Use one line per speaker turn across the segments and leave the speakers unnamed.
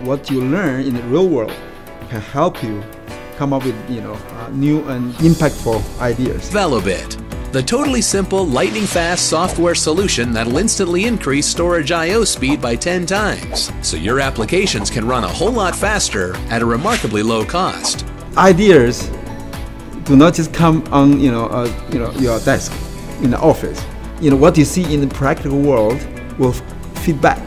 what you learn in the real world can help you come up with you know uh, new and impactful ideas.
Velobit, the totally simple, lightning fast software solution that'll instantly increase storage I/O speed by 10 times, so your applications can run a whole lot faster at a remarkably low cost.
Ideas do not just come on you know uh, you know your desk in the office. You know what you see in the practical world will feed back.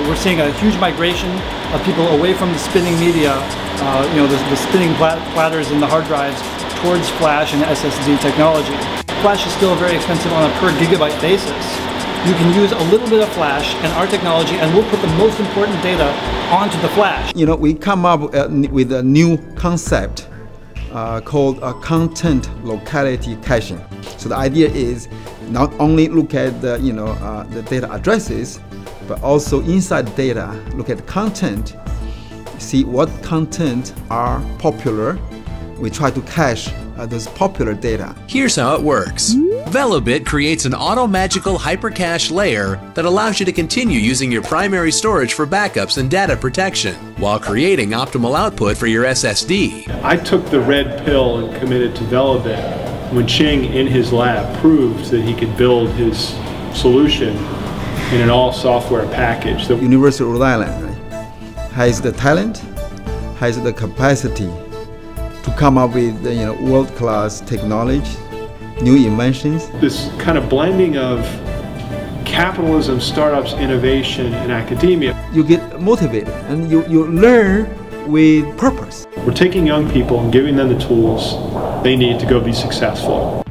We're seeing a huge migration of people away from the spinning media, uh, you know, the, the spinning platters and the hard drives towards flash and SSD technology. Flash is still very expensive on a per gigabyte basis. You can use a little bit of flash and our technology and we'll put the most important data onto the flash.
You know, we come up uh, with a new concept uh, called a content locality caching. So the idea is not only look at the, you know, uh, the data addresses, but also inside data, look at content, see what content are popular. We try to cache uh, those popular data.
Here's how it works. Velobit creates an auto-magical hypercache layer that allows you to continue using your primary storage for backups and data protection, while creating optimal output for your SSD.
I took the red pill and committed to Velobit when Qing in his lab proved that he could build his solution in an all software package.
The University of Rhode Island right, has the talent, has the capacity to come up with you know world-class technology, new inventions.
This kind of blending of capitalism, startups, innovation, and academia.
You get motivated and you, you learn with purpose.
We're taking young people and giving them the tools they need to go be successful.